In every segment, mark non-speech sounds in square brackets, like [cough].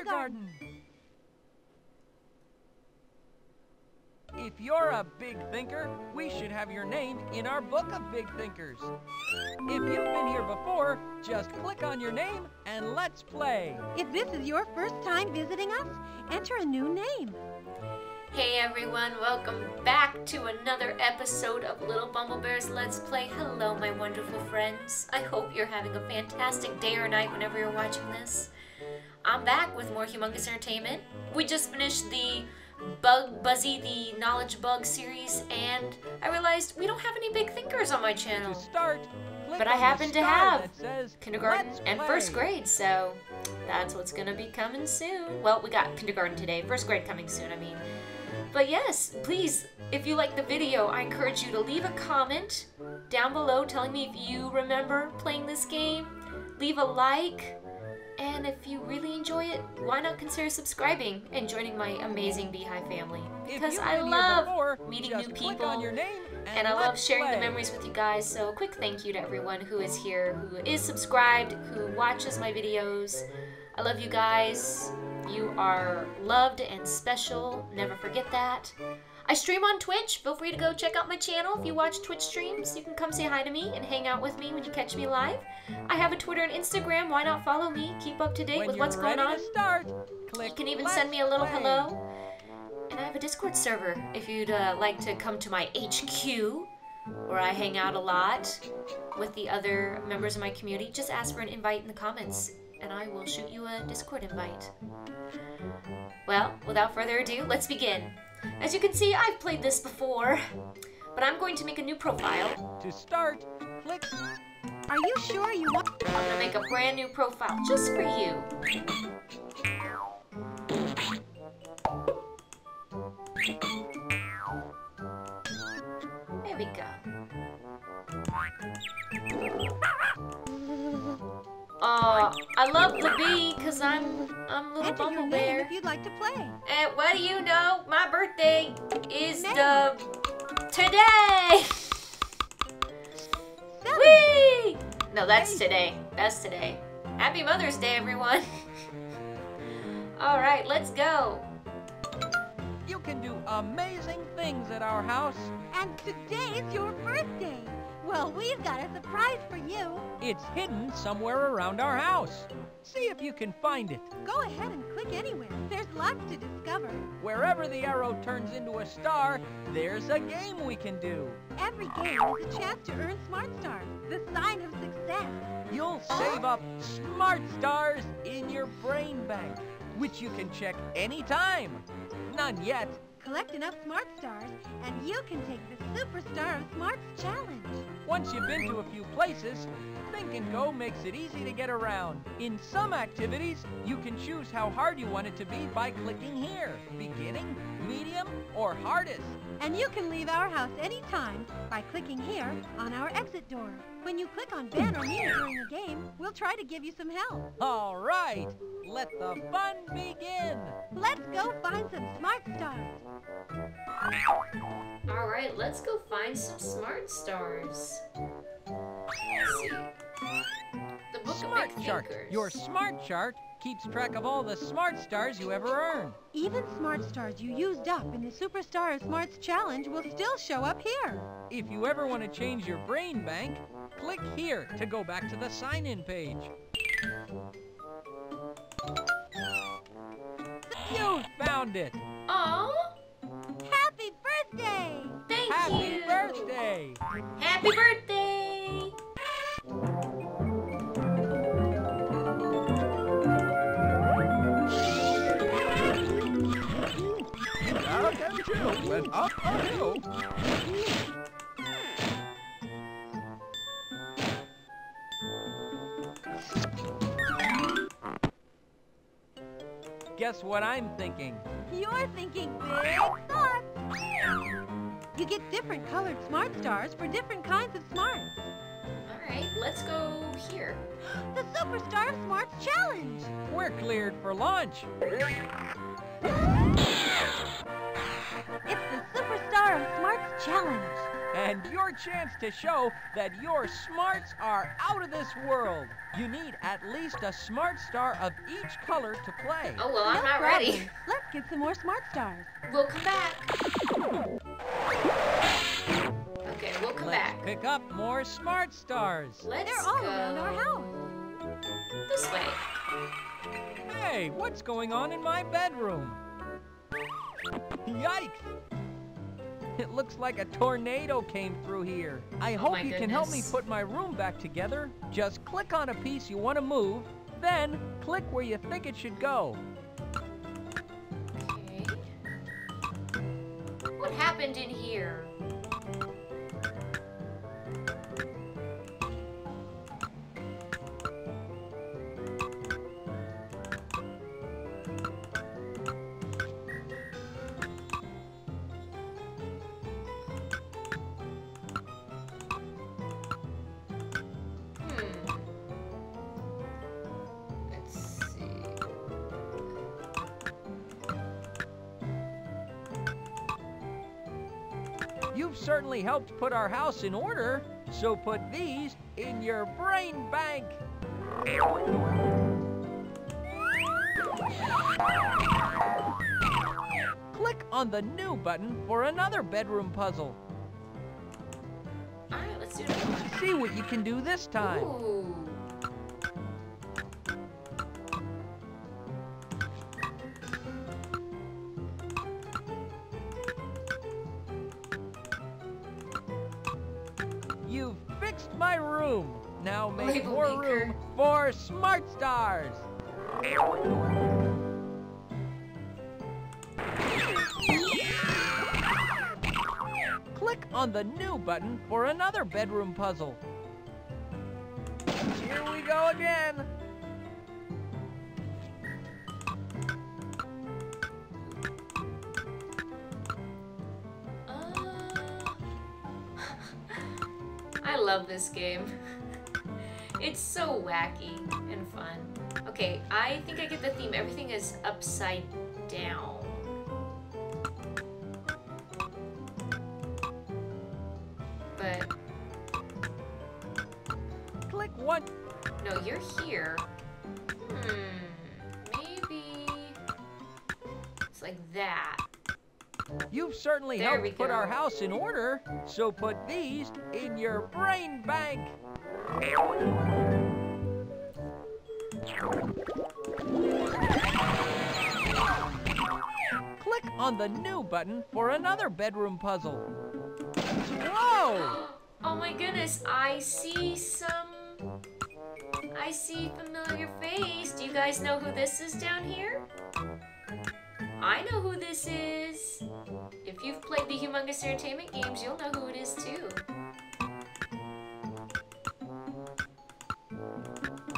kindergarten. If you're a big thinker, we should have your name in our book of big thinkers. If you've been here before, just click on your name and let's play. If this is your first time visiting us, enter a new name. Hey everyone, welcome back to another episode of Little Bumble Bears Let's Play. Hello, my wonderful friends. I hope you're having a fantastic day or night whenever you're watching this. I'm back with more Humongous Entertainment. We just finished the Bug Buzzy the Knowledge Bug series, and I realized we don't have any big thinkers on my channel. start, But I happen to have kindergarten and first grade, so that's what's gonna be coming soon. Well, we got kindergarten today, first grade coming soon, I mean. But yes, please, if you like the video, I encourage you to leave a comment down below telling me if you remember playing this game. Leave a like, and if you really enjoy it, why not consider subscribing and joining my amazing Beehive family? Because I love meeting new people on your name and, and I love sharing the memories with you guys. So a quick thank you to everyone who is here, who is subscribed, who watches my videos. I love you guys. You are loved and special. Never forget that. I stream on Twitch. Feel free to go check out my channel. If you watch Twitch streams, you can come say hi to me and hang out with me when you catch me live. I have a Twitter and Instagram. Why not follow me? Keep up to date When with what's going on. Start, You can even send me a little play." hello. And I have a Discord server if you'd uh, like to come to my HQ, where I hang out a lot with the other members of my community. Just ask for an invite in the comments, and I will shoot you a Discord invite. Well, without further ado, let's begin. As you can see, I've played this before, but I'm going to make a new profile. To start, click Are you sure you want? I'm gonna make a brand new profile just for you. Aw, I love the bee because I'm I'm little Enter your bumble name bear. if you'd like to play. And what do you know? My birthday is Name. the today. Seven. Whee! No, that's today. That's today. Happy Mother's Day, everyone. [laughs] All right, let's go. You can do amazing things at our house. And today's your birthday. Well, we've got a surprise for you. It's hidden somewhere around our house. See if you can find it. Go ahead and click anywhere. There's lots to discover. Wherever the arrow turns into a star, there's a game we can do. Every game is a chance to earn Smart Stars, the sign of success. You'll save up smart stars in your brain bank, which you can check anytime. None yet. Collect enough Smart Stars, and you can take the Superstar of Smarts challenge. Once you've been to a few places, Think and Go makes it easy to get around. In some activities, you can choose how hard you want it to be by clicking here. Beginning, medium, or hardest. And you can leave our house anytime by clicking here on our exit door. When you click on Ben or me during a game, we'll try to give you some help. All right, let the fun begin. Let's go find some Smart Stars. All right, let's go find some smart stars. Let's see. The book Smart of Chart. Thinkers. Your Smart Chart keeps track of all the smart stars you ever earn. Even Smart Stars you used up in the Superstar of Smarts challenge will still show up here. If you ever want to change your brain bank, click here to go back to the sign-in page. You found it! Aw, Happy birthday! thank Happy you. Happy birthday! Happy birthday! Jill went up a hill. Guess what I'm thinking? You're thinking big thoughts. You get different colored Smart Stars for different kinds of smarts. Alright, let's go here. [gasps] The Superstar of Smarts Challenge! We're cleared for launch. And your chance to show that your smarts are out of this world. You need at least a smart star of each color to play. Oh, well, I'm no not problem. ready. Let's get some more Smart Stars. We'll come back. Okay, we'll come Let's back. pick up more smart stars. Let's They're all go around our house. this way. Hey, what's going on in my bedroom? Yikes! [laughs] It looks like a tornado came through here. I hope Oh my you can help me put my room back together. Just click on a piece you want to move, then click where you think it should go. Okay. What happened in here? Certainly helped put our house in order, so put these in your brain bank. Click on the new button for another bedroom puzzle. Alright, let's do another one. See what you can do this time. Ooh. Room. Now make Label more maker. room for smart stars. Click on the new button for another bedroom puzzle. Here we go again. This game. It's so wacky and fun. Okay, I think I get the theme. Everything is upside down. But Click one. no, you're here. Hmm, maybe it's like that. You've certainly There helped put our house in order, so put these in your brain bank. Click on the new button for another bedroom puzzle. Whoa! Oh my goodness, I see some. I see familiar face. Do you guys know who this is down here? I know who this is. If you've played the Humongous Entertainment games, you'll know who it is too.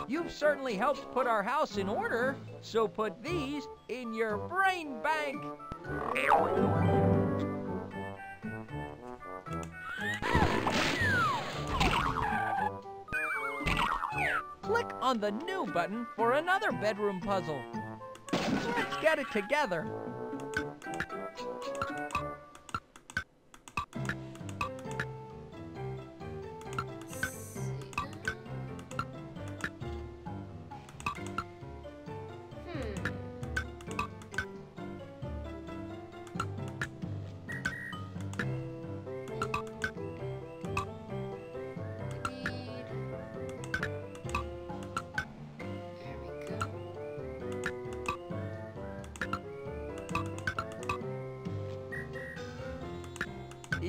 You've certainly helped put our house in order, so put these in your brain bank. Click on the new button for another bedroom puzzle. Let's get it together.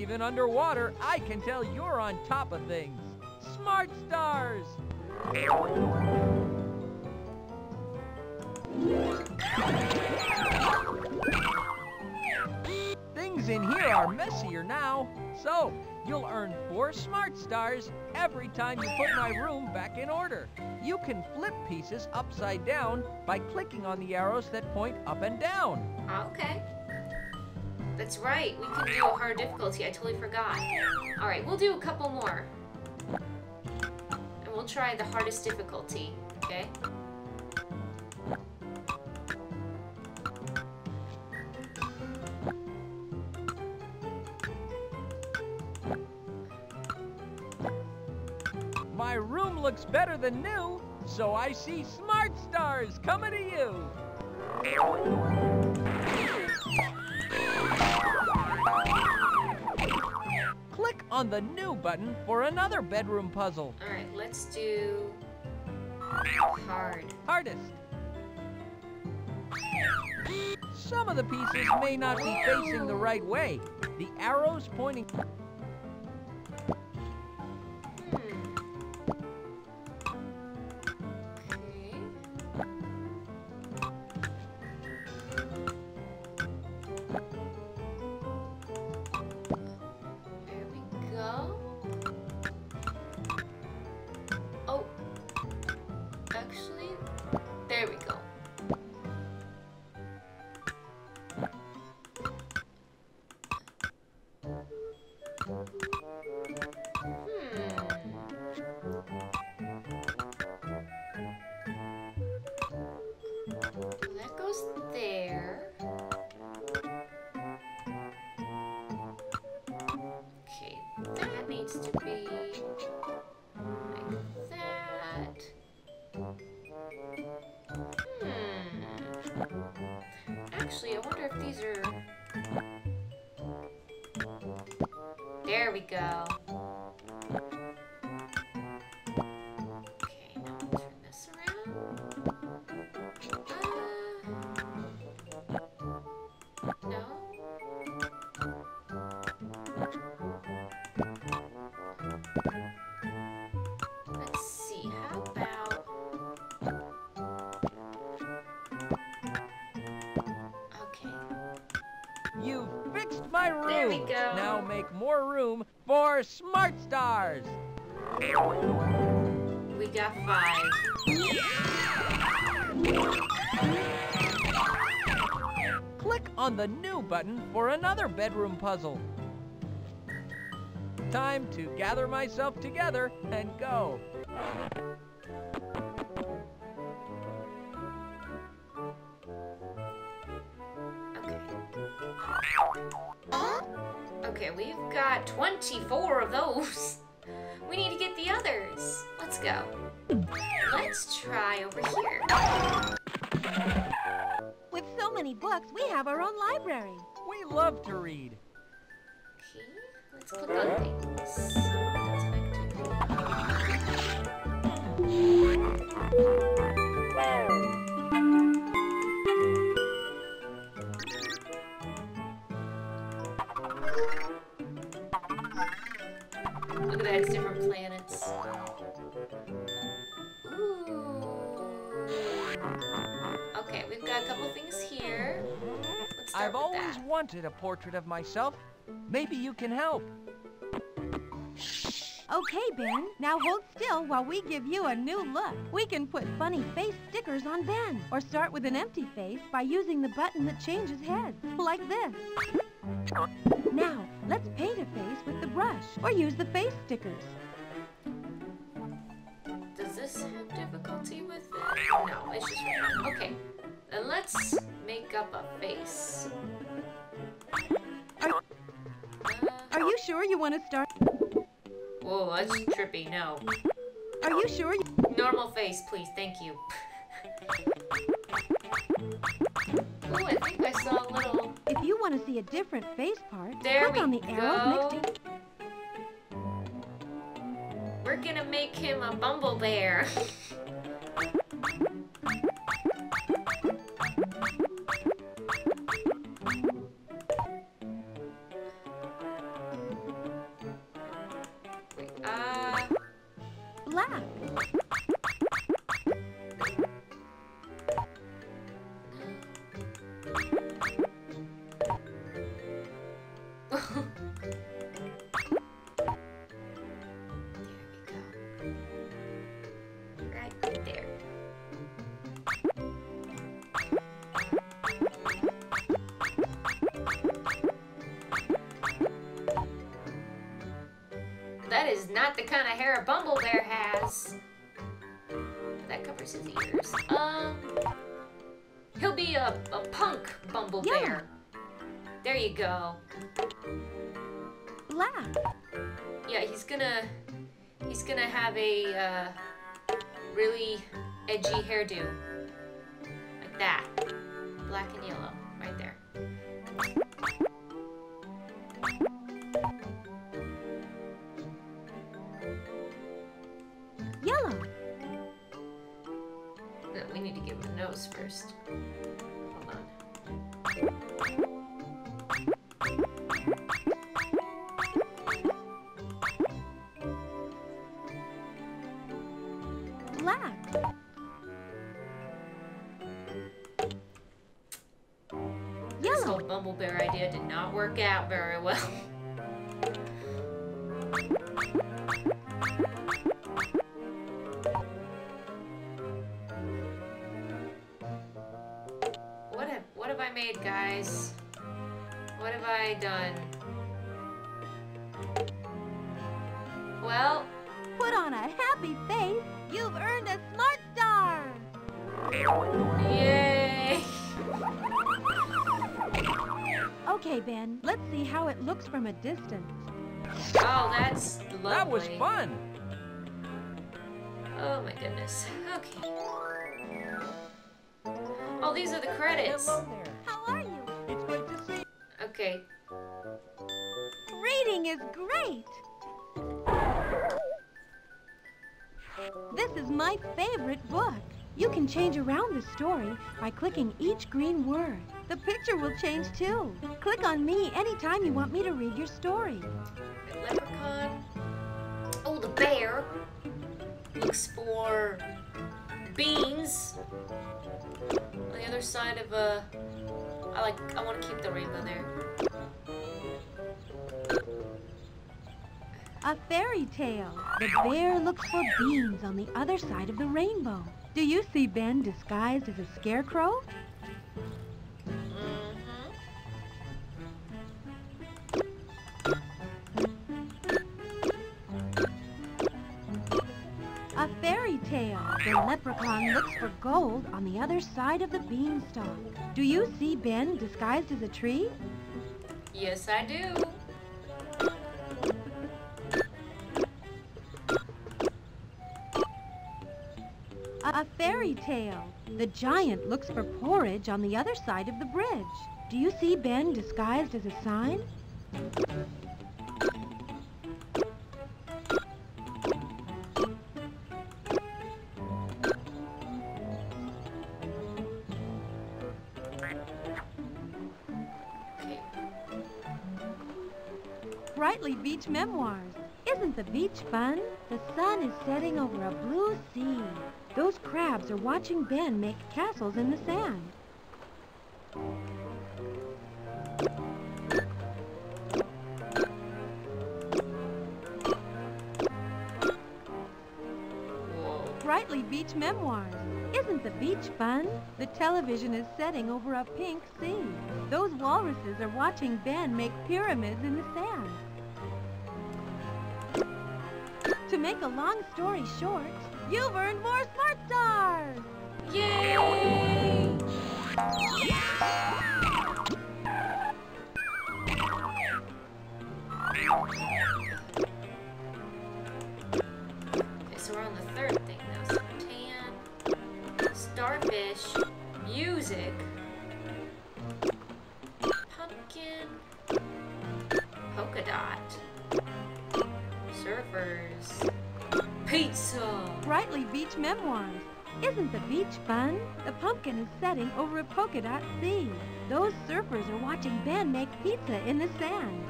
Even underwater, I can tell you're on top of things. Smart stars! Things in here are messier now, so you'll earn four smart stars every time you put my room back in order. You can flip pieces upside down by clicking on the arrows that point up and down. Okay. That's right. We can do a hard difficulty. I totally forgot. All right, we'll do a couple more. And we'll try the hardest difficulty, okay? My room looks better than new, so I see smart stars coming to you. On the new button for another bedroom puzzle. Alright, let's do hard. Hardest. Some of the pieces may not be facing the right way. The arrows pointing There we go. We got five. Click on the new button for another bedroom puzzle. Time to gather myself together and go. Okay. Okay, we've got 24 of those. The others. Let's go. Let's try over here. With so many books, we have our own library. We love to read. Okay, let's click on things. That's activity. Look different planets. Ooh. Okay, we've got a couple things here. I've always that. wanted a portrait of myself. Maybe you can help. Okay, Ben. Now hold still while we give you a new look. We can put funny face stickers on Ben, or start with an empty face by using the button that changes heads, like this. Now, let's paint a face with the brush, or use the face stickers. Does this have difficulty with it? No, it's just random. Okay, then let's make up a face. Are- Uh, Are you sure you want to start? Whoa, that's trippy. No. Are you sure? You... Normal face, please. Thank you. Ooh, I think I saw a little. If you want to see a different face part, There click on the arrow next to. We're gonna make him a bumble bear. [laughs] hairdo, Oh, that's lovely. That was fun. Oh my goodness. Okay. Oh, these are the credits. Hello there. How are you? It's good to see Okay. Reading is great. This is my favorite book. You can change around the story by clicking each green word. The picture will change too. Click on me anytime you want me to read your story. Leprechaun. Oh, the bear looks for beans. On the other side of a. I like. I want to keep the rainbow there. A fairy tale. The bear looks for beans on the other side of the rainbow. Do you see Ben disguised as a scarecrow? Tale. The leprechaun looks for gold on the other side of the beanstalk. Do you see Ben disguised as a tree? Yes, I do. A, a fairy tale. The giant looks for porridge on the other side of the bridge. Do you see Ben disguised as a sign? Brightly Beach Memoirs. Isn't the beach fun? The sun is setting over a blue sea. Those crabs are watching Ben make castles in the sand. Brightly Beach Memoirs. Isn't the beach fun? The television is setting over a pink sea. Those walruses are watching Ben make pyramids in the sand. To make a long story short, you've earned more Smart Stars! Yay! Beach fun? The pumpkin is setting over a polka dot sea. Those surfers are watching Ben make pizza in the sand.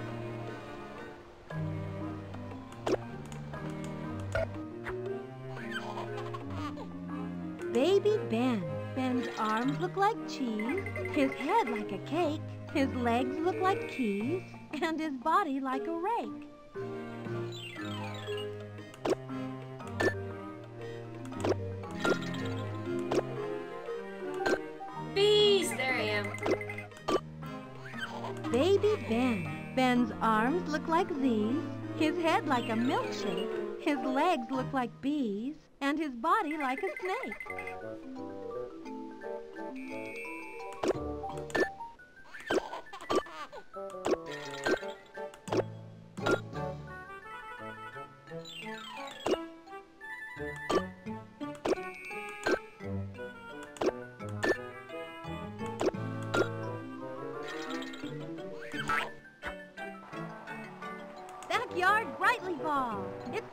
Baby Ben. Ben's arms look like cheese, his head like a cake, his legs look like keys, and his body like a rake. Ben. Ben's arms look like these, his head like a milkshake, his legs look like bees, and his body like a snake.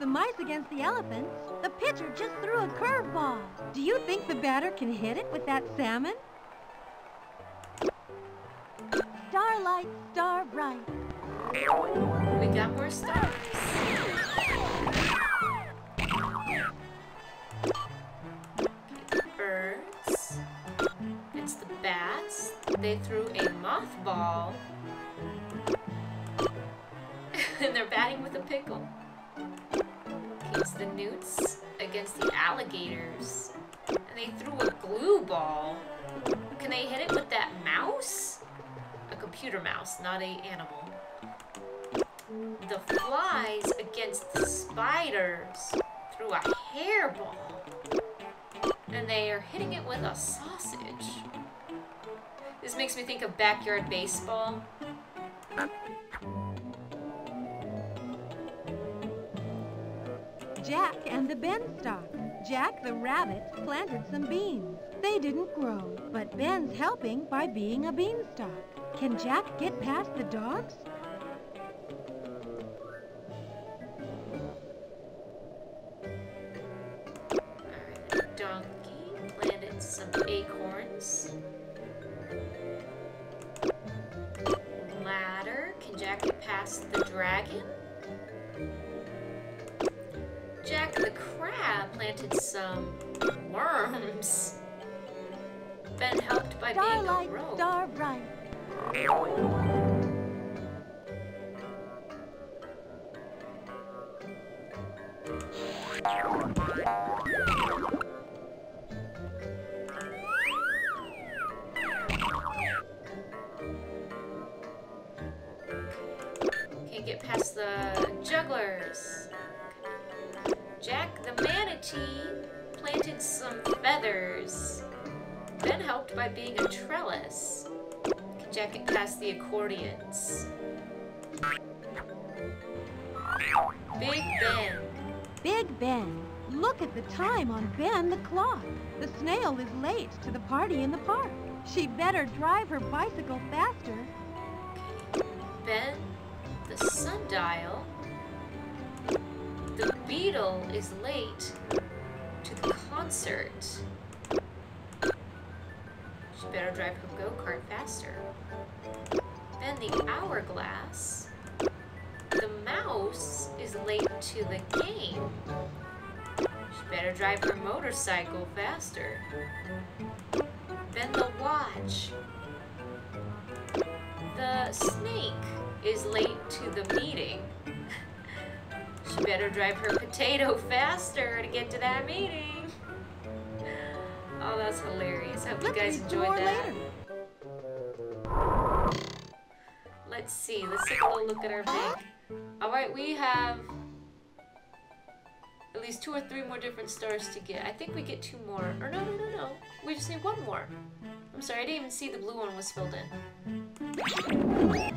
The mice against the elephants. The pitcher just threw a curveball. Do you think the batter can hit it with that salmon? Starlight, star bright. We got more stars. Birds. It's the bats. They threw a mothball. [laughs] and they're batting with a pickle. It's the newts against the alligators. And they threw a glue ball. Can they hit it with that mouse? A computer mouse, not a animal the flies against the spiders threw a hairball. And they are hitting it with a sausage. This makes me think of backyard baseball. Jack and the Beanstalk. Jack the rabbit planted some beans. They didn't grow, but Ben's helping by being a beanstalk. Can Jack get past the dogs? Donkey planted some acorns. Ladder. Can Jack get past the dragon? Jack the crab planted some worms. Ben helped by being a Starlight, rogue. star bright. Can't get past the jugglers. Jack the manatee planted some feathers. Ben helped by being a trellis. Can Jack get past the accordions? Big Ben. Big Ben. Look at the time on Ben the clock. The snail is late to the party in the park. She'd better drive her bicycle faster. Ben, the sundial. The beetle is late to the concert. She better drive her go-kart faster. Ben, the hourglass. The mouse is late to the game. She better drive her motorcycle faster. Ben, the watch. The snake is late to the meeting. She better drive her potato faster to get to that meeting. Oh, that's hilarious. I hope you guys enjoyed that. later. Let's see. Let's take a little look at our bank. All right, we have at least two or three more different stars to get. I think we get two more. Or no, no, no, no. We just need one more. I'm sorry, I didn't even see the blue one was filled in.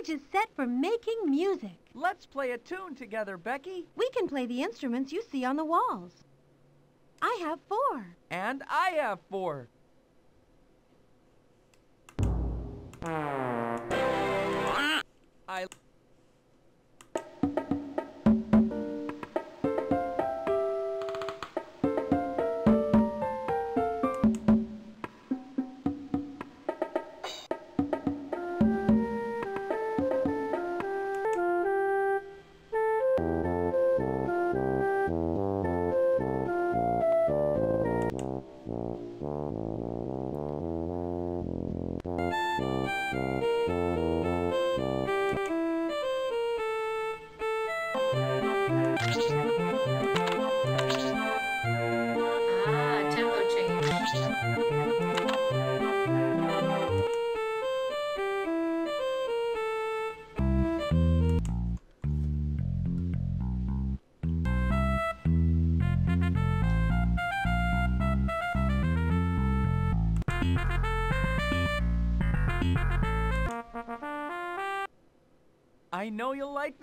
Stage is set for making music. Let's play a tune together, Becky. We can play the instruments you see on the walls. I have four. And I have four. I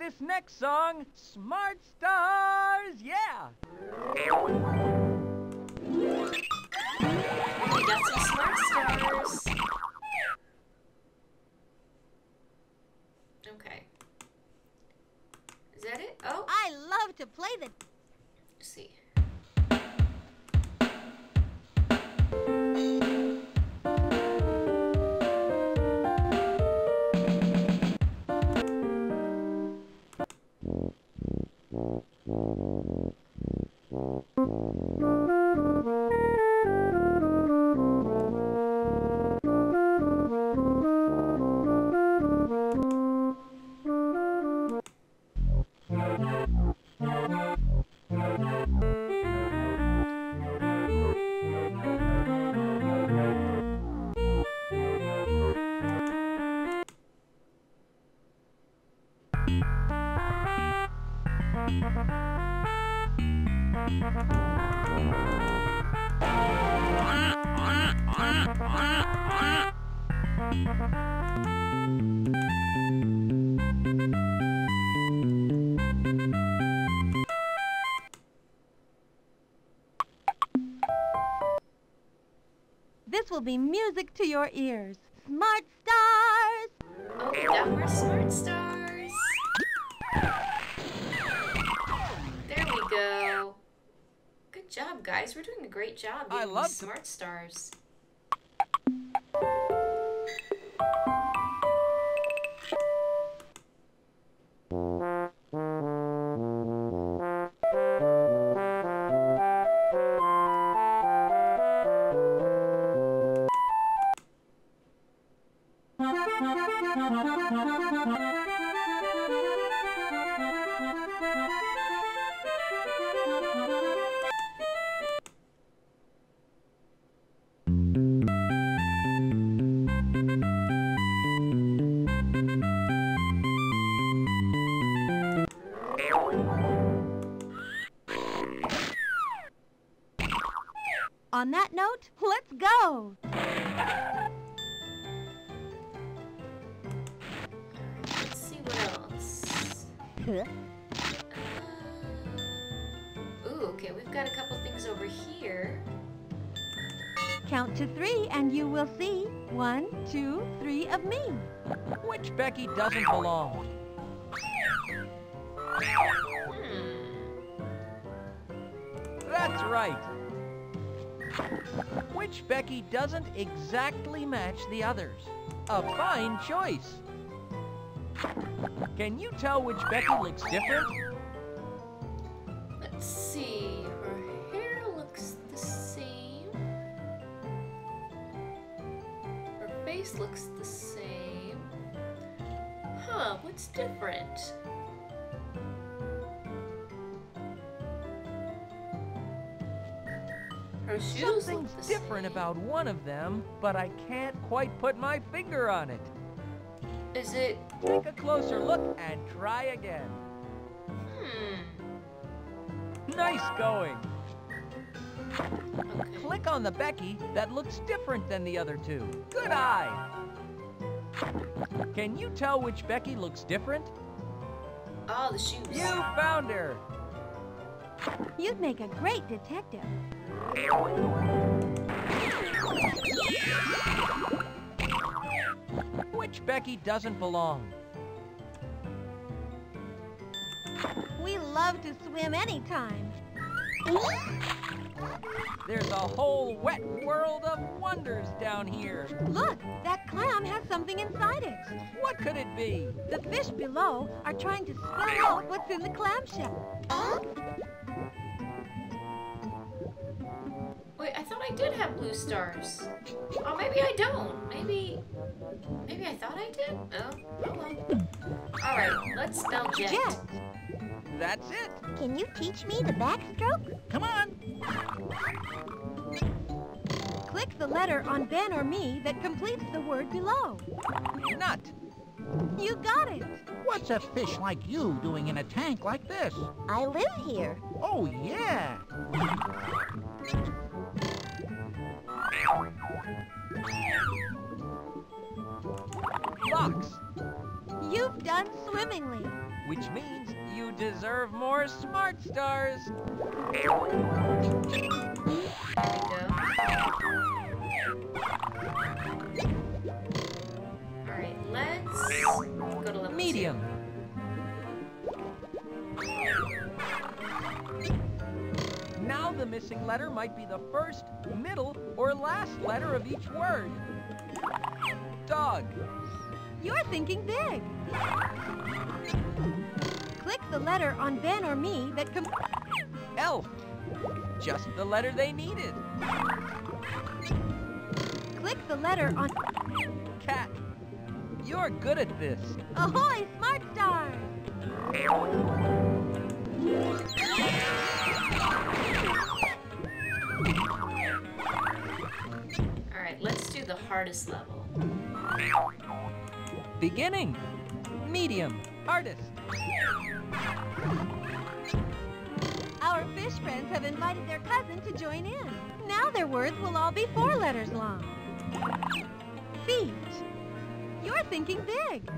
this next song, Smart will be music to your ears. Smart stars! Oh, we got more smart stars. There we go. Good job, guys. We're doing a great job I love smart stars. Becky doesn't belong? Hmm. That's right. Which Becky doesn't exactly match the others? A fine choice. Can you tell which Becky looks different? About one of them, but I can't quite put my finger on it. Is it? Take a closer look and try again. Hmm. Nice going. Okay. Click on the Becky that looks different than the other two. Good eye. Can you tell which Becky looks different? Oh, the shoes. You found her. You'd make a great detective. Which Becky doesn't belong? We love to swim anytime. There's a whole wet world of wonders down here. Look, that clam has something inside it. What could it be? The fish below are trying to spill out what's in the clamshell. Wait, I thought I did have blue stars. Oh, maybe I don't. Maybe, maybe I thought I did. Oh, oh well. All right, let's spell jet. Jet. That's it. Can you teach me the backstroke? Come on. Click the letter on Ben or me that completes the word below. Nut. You got it. What's a fish like you doing in a tank like this? I live here. Oh, yeah. Fox. You've done swimmingly. Which means you deserve more smart stars. There we go. All right, let's go to level Medium. Now the missing letter might be the first, middle, or last letter of each word. Dog. You're thinking big. Click the letter on Ben or me that com- Elf. Just the letter they needed. click the letter on Cat. You're good at this. Ahoy, Smart Stars! Hardest level. Beginning. Medium. Hardest. Our fish friends have invited their cousin to join in. Now their words will all be four letters long. Feet. You're thinking big.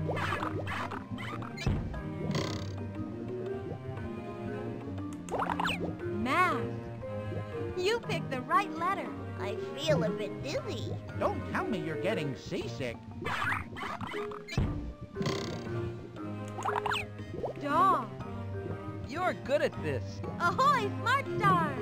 Mask. You picked the right letter. I feel a bit dizzy. Don't tell me you're getting seasick. Dog. You're good at this. Ahoy, Smart Stars!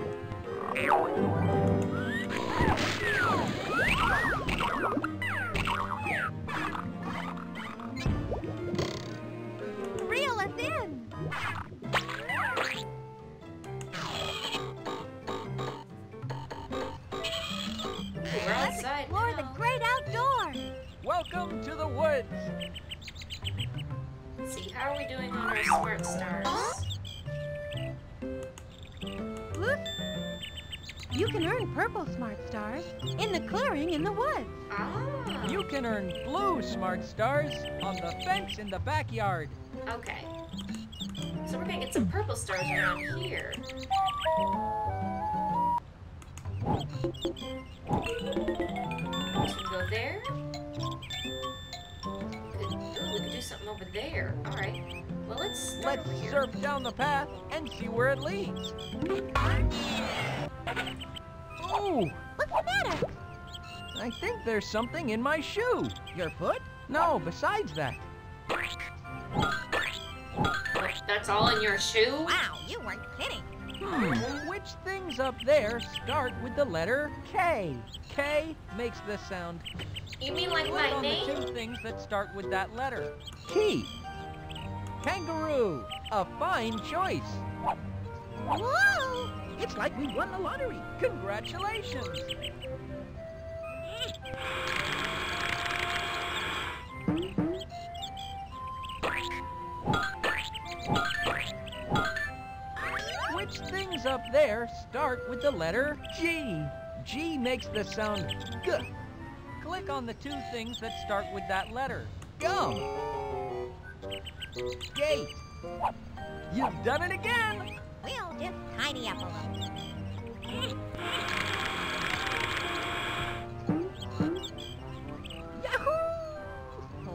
Reel us in! Welcome to the woods. Let's see, how are we doing on our smart stars? Blue... You can earn purple Smart Stars in the clearing in the woods. Ah. You can earn blue smart stars on the fence in the backyard. Okay. So we're gonna get some purple stars around here. So we go there. Could, ooh, we could do something over there. All right. Well, let's start Let's over here. surf down the path and see where it leads. Oh, What's the matter? I think there's something in my shoe. Your foot? No, besides that. That's all in your shoe? Wow, you weren't kidding. Hmm, which things up there start with the letter K? K makes the sound. You mean like Click my on the name? two things that start with that letter. Key. Kangaroo. A fine choice. Whoa! It's like we won the lottery. Congratulations. [laughs] Things up there start with the letter G? G makes the sound G. Click on the two things that start with that letter. Gum. Gate. You've done it again. We'll just tidy up a little. Yahoo!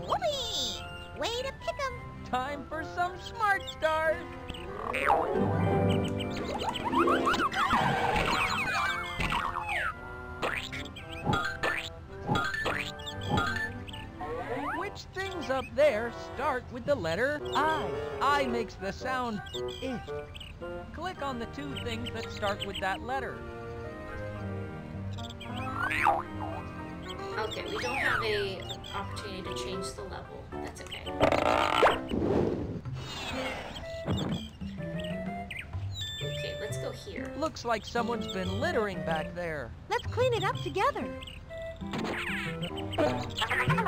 Whoopee! Way to pick 'em! Time for some smart stars. Which things up there start with the letter I? I makes the sound I. Click on the two things that start with that letter. Okay, we don't have a opportunity to change the level. That's okay. Okay, here? Looks like someone's been littering back there. Let's clean it up together.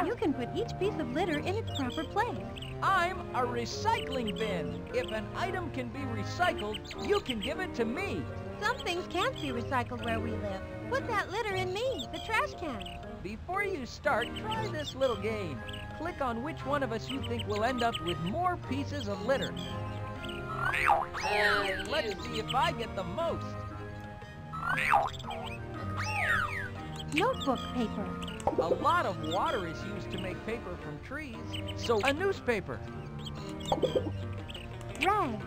You can put each piece of litter in its proper place. I'm a recycling bin. If an item can be recycled, you can give it to me. Some things can't be recycled where we live. Put that litter in me, the trash can. Before you start, try this little game. Click on which one of us you think will end up with more pieces of litter. Let's see if I get the most. Notebook paper. A lot of water is used to make paper from trees. So a newspaper. Rags.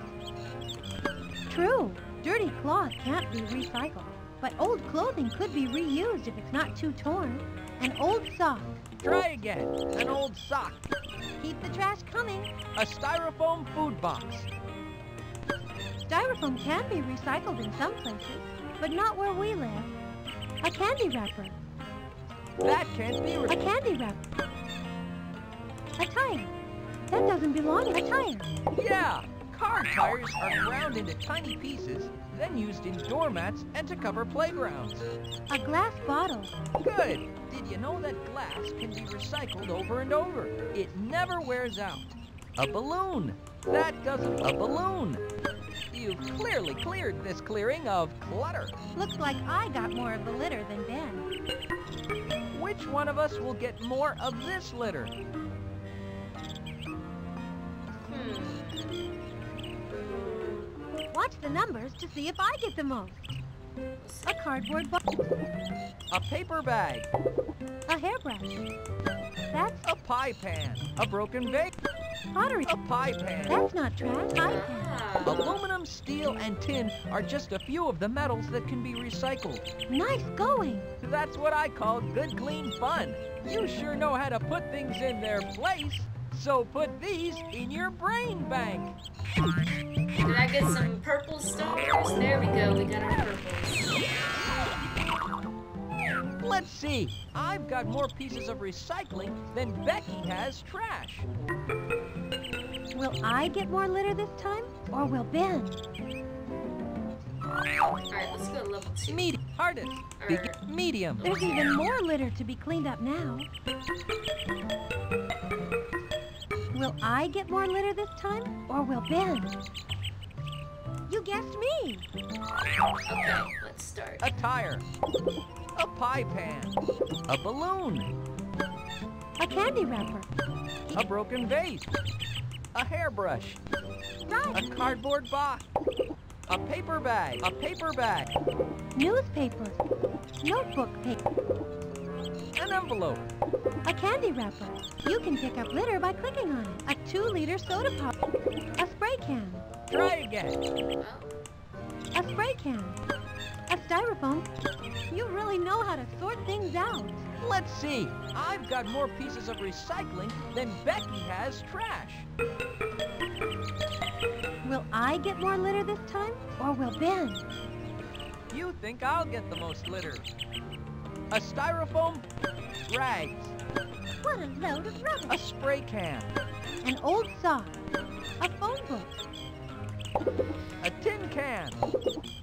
True, dirty cloth can't be recycled. But old clothing could be reused if it's not too torn. An old sock. Try again. An old sock. Keep the trash coming. A styrofoam food box. Styrofoam can be recycled in some places, but not where we live. A candy wrapper. That can't be recycled. A candy wrapper. A tire. That doesn't belong. A tire. Yeah! Car tires are ground into tiny pieces, then used in doormats and to cover playgrounds. A glass bottle. Good! Did you know that glass can be recycled over and over? It never wears out. A balloon. That doesn't... A balloon. You've clearly cleared this clearing of clutter. Looks like I got more of the litter than Ben. Which one of us will get more of this litter? Hmm. Watch the numbers to see if I get the most. A cardboard box. A paper bag. A hairbrush. That's A pie pan. A broken vase. pottery. A pie pan. That's not trash. Pie pan. Ah. Aluminum, steel, and tin are just a few of the metals that can be recycled. Nice going. That's what I call good, clean fun. You sure know how to put things in their place. So put these in your brain bank. Did I get some purple stars? There we go. We got our purples. Let's see. I've got more pieces of recycling than Becky has trash. Will I get more litter this time, or will Ben? Alright, let's go to level two. Medium. Hardest. Big, Or- medium. There's even more litter to be cleaned up now. Will I get more litter this time, or will Ben? You guessed me. Okay, let's start. A tire. A pie pan. A balloon. A candy wrapper. A broken vase. A hairbrush. Right. A cardboard box. A paper bag. A paper bag. Newspaper. Notebook paper. An envelope. A candy wrapper. You can pick up litter by clicking on it. A two-liter soda pop. A spray can. Try again. A spray can. A styrofoam. You really know how to sort things out. Let's see. I've got more pieces of recycling than Becky has trash. Will I get more litter this time, or will Ben? You think I'll get the most litter. A styrofoam rags. What a load of A spray can. An old sock. A phone book. A tin can.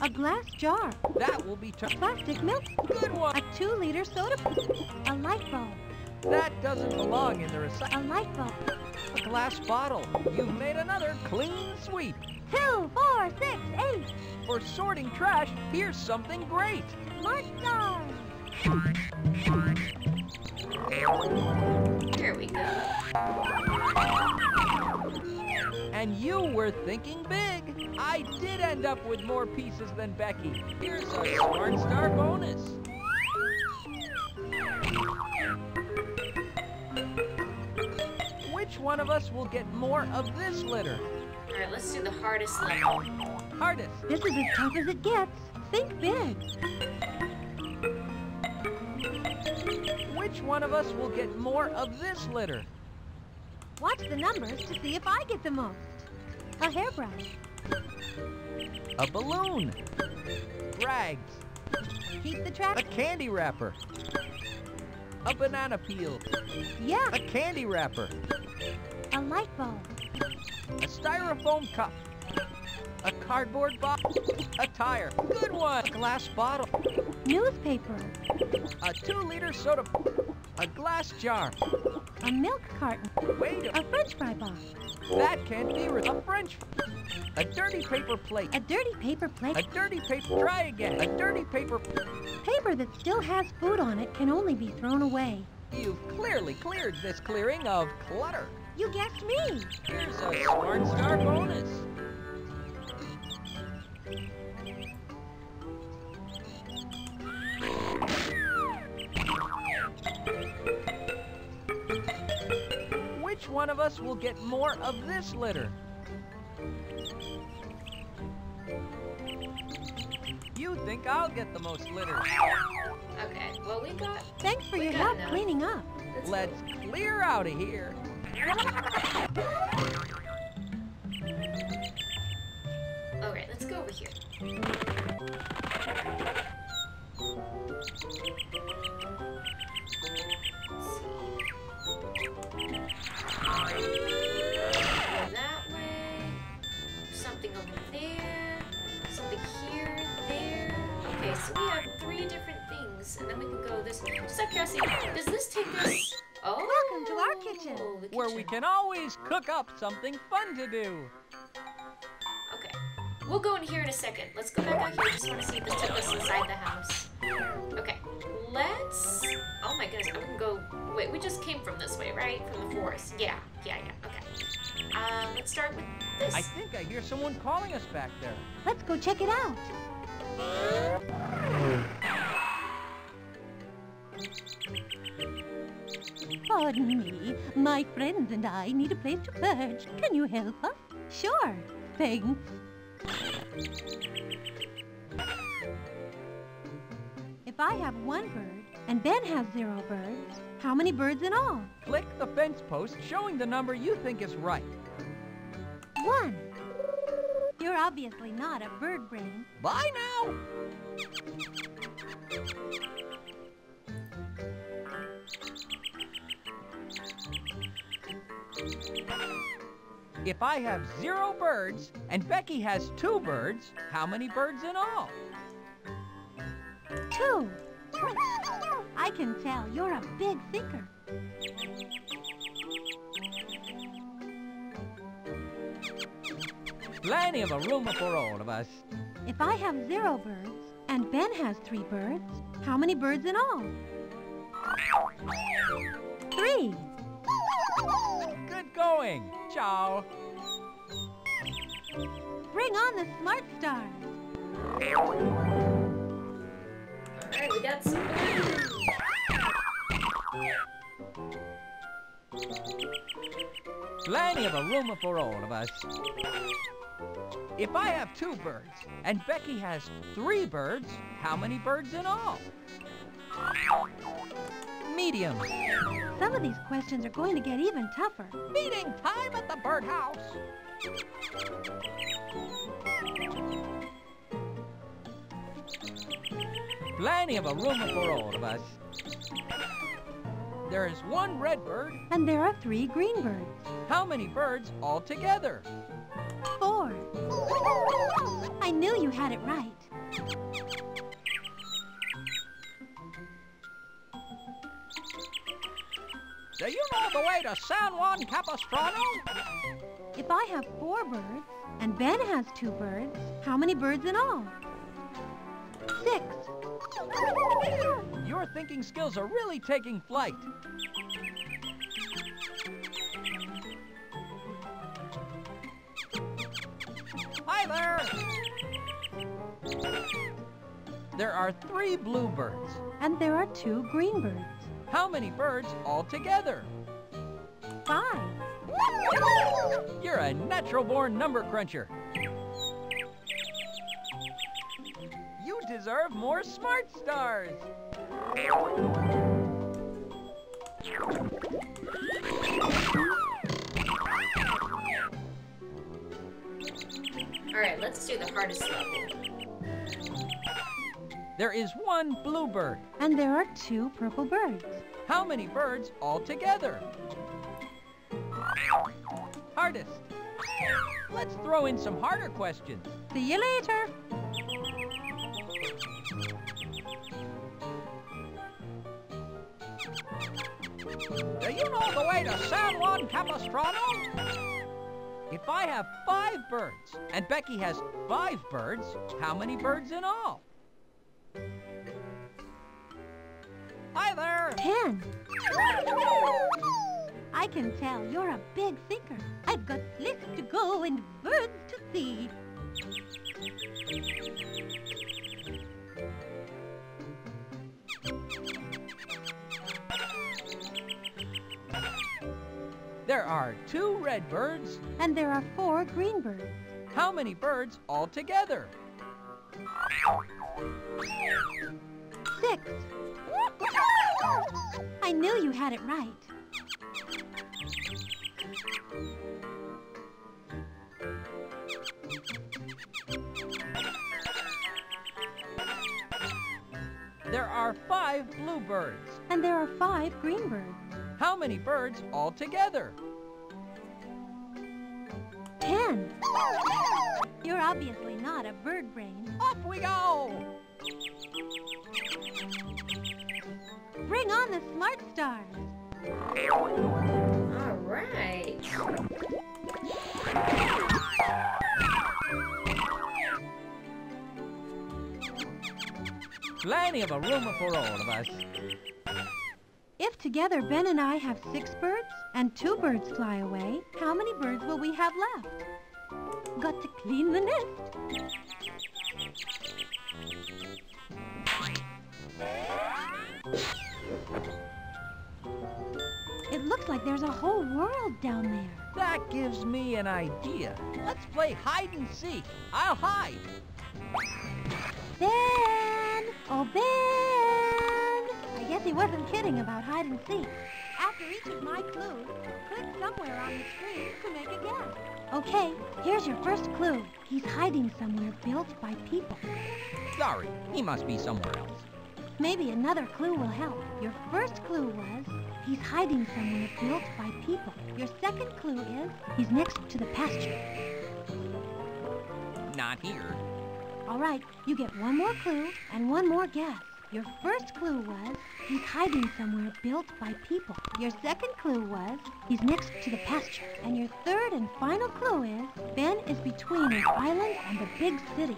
A glass jar. That will be turned. Plastic milk. Good one. A two-liter soda. A light bulb. That doesn't belong in the recycle. A light bulb. A glass bottle. You've made another clean sweep. Two, four, six, eight. For sorting trash, here's something great. Smart stars. Here we go. And you were thinking big. I did end up with more pieces than Becky. Here's a Smart Star bonus. Which one of us will get more of this litter? Alright, let's do the hardest level. Hardest. This is as tough as it gets. Think big. Which one of us will get more of this litter? Watch the numbers to see if I get the most. A hairbrush. A balloon. Rags. Keep the trash. A candy wrapper. A banana peel. Yeah, A candy wrapper. a light bulb. A styrofoam cup. A cardboard box. A tire. Good one. A glass bottle. Newspaper. A two-liter soda. A glass jar. A milk carton. Wait a A french fry box. That can't be a French. A dirty paper plate. A dirty paper plate. A dirty paper. Try again. A dirty paper. Paper that still has food on it can only be thrown away. You've clearly cleared this clearing of clutter. You guessed me. Here's a Smart Star bonus. Us will get more of this litter? You think I'll get the most litter. Okay, well, we got. Thanks for your help enough. cleaning up. Let's Let's clear out of here. Okay, let's go over here. This. Just out of curiosity, does this take us? Oh, Welcome to our kitchen. the Where we can always cook up something fun to do. Okay. We'll go in here in a second. Let's go back out here. I just want to see if this took us inside the house. Okay. Let's. Oh my goodness. I'm gonna go. Wait, we just came from this way, right? From the forest. Yeah. Yeah, yeah. Okay. Um, let's start with this. I think I hear someone calling us back there. Let's go check it out. Pardon me. My friends and I need a place to perch. Can you help us? Sure. Thanks. If I have one bird and Ben has zero birds, how many birds in all? Click the fence post showing the number you think is right. One. You're obviously not a bird brain. Bye now! If I have zero birds and Becky has two birds, how many birds in all? Two. I can tell you're a big thinker. Plenty of a room for all of us. If I have zero birds and Ben has three birds, how many birds in all? Three. Good going. Ciao. Bring on the smart star. Alright, we got some. Plenty of a room for all of us. If I have two birds and Becky has three birds, how many birds in all? Medium. Some of these questions are going to get even tougher. Feeding time at the birdhouse. Plenty of a room for all of us. There is one red bird. And there are three green birds. How many birds altogether? Four. I knew you had it right. Do you know the way to San Juan Capistrano? If I have four birds and Ben has two birds, how many birds in all? Six. Your thinking skills are really taking flight. Hi there! There are three bluebirds. And there are two green birds. How many birds altogether? Five. You're a natural-born number cruncher. You deserve more smart stars. Alright, let's do the hardest level. There is one bluebird. And there are two purple birds. How many birds altogether? Hardest. Let's throw in some harder questions. See you later. Do you know the way to San Juan Capistrano? If I have five birds and Becky has five birds, how many birds in all? Hi there! Ten. I can tell you're a big thinker. I've got places to go and birds to see. There are two red birds. And there are four green birds. How many birds altogether? Six. I knew you had it right. There are five blue birds. And there are five green birds. How many birds altogether? Ten. You're obviously not a bird brain. Off we go! Bring on the smart stars. All right. Plenty of a room for all of us. If together Ben and I have six birds and two birds fly away, how many birds will we have left? Got to clean the nest. It looks like there's a whole world down there. That gives me an idea. Let's play hide and seek. I'll hide. Ben! Oh, Ben! I guess he wasn't kidding about hide and seek. After each of my clues, click somewhere on the screen to make a guess. Okay, here's your first clue. He's hiding somewhere built by people. Sorry, he must be somewhere else. Maybe another clue will help. Your first clue was he's hiding somewhere built by people. Your second clue is he's next to the pasture. Not here. All right, you get one more clue and one more guess. Your first clue was he's hiding somewhere built by people. Your second clue was he's next to the pasture. And your third and final clue is Ben is between an island and the big city.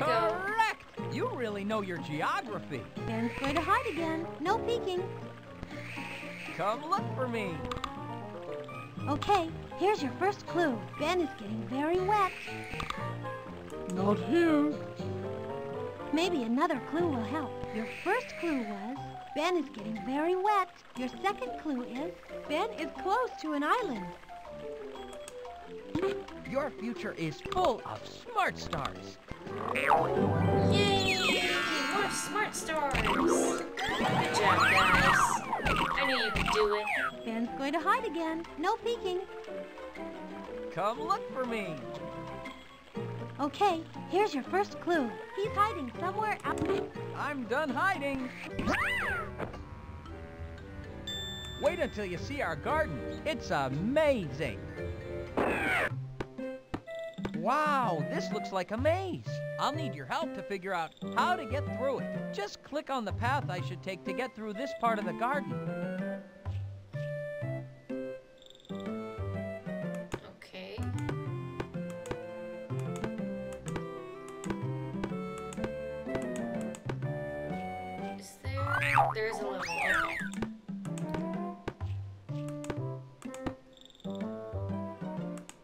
We go. Correct! You really know your geography. Ben's going to hide again. No peeking. Come look for me. Okay, here's your first clue. Ben is getting very wet. Not here. Maybe another clue will help. Your first clue was Ben is getting very wet. Your second clue is Ben is close to an island. Your future is full of smart stars. Yay! More smart stars. Good job, guys. I knew you could do it. Ben's going to hide again. No peeking. Come look for me. Okay, here's your first clue. He's hiding somewhere out. I'm done hiding. Wait until you see our garden. It's amazing. Wow, this looks like a maze. I'll need your help to figure out how to get through it. Just click on the path I should take to get through this part of the garden. Okay. Is there? There is a level.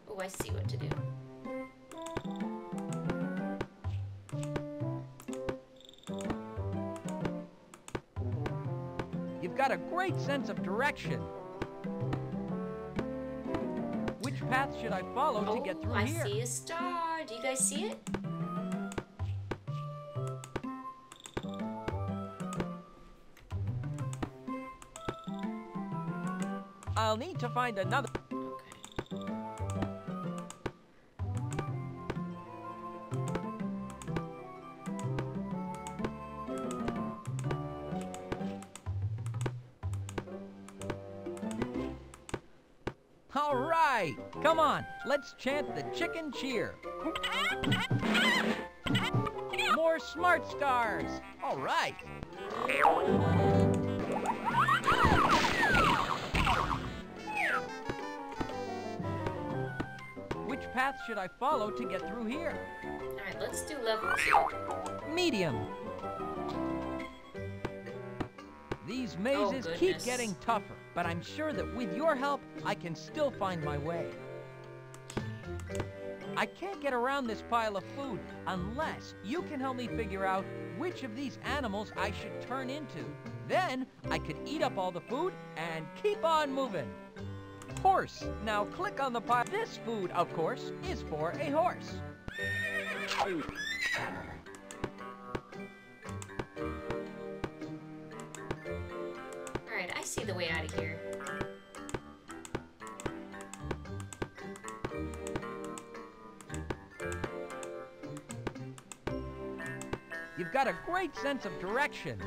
Oh, I see what got a great sense of direction. Which path should I follow Oh, to get through oh, I here? see a star. Do you guys see it? I'll need to find another. All right, come on, let's chant the chicken cheer. More smart stars. All right. Which path should I follow to get through here? Alright, let's do level two. Medium. These mazes oh, keep Oh, goodness. getting tougher, but I'm sure that with your help, I can still find my way. I can't get around this pile of food unless you can help me figure out which of these animals I should turn into. Then I could eat up all the food and keep on moving. Horse. Now click on the pile. This food, of course, is for a horse. [laughs] see the way out of here. You've got a great sense of direction.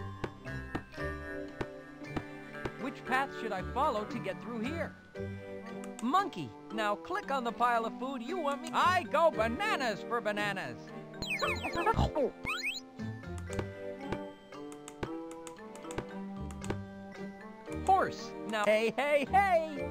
Which path should I follow to get through here? Monkey, now click on the pile of food you want me. I go bananas for bananas. Horse, now hey, hey, hey.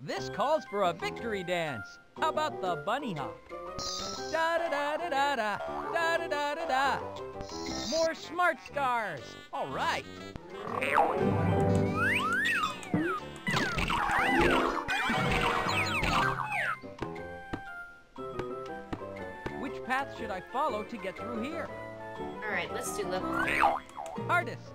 This calls for a victory dance. How about the bunny hop? Da da da da da da da da da da da. More smart stars. All right. Path should I follow to get through here? Alright, let's do level three. Hardest.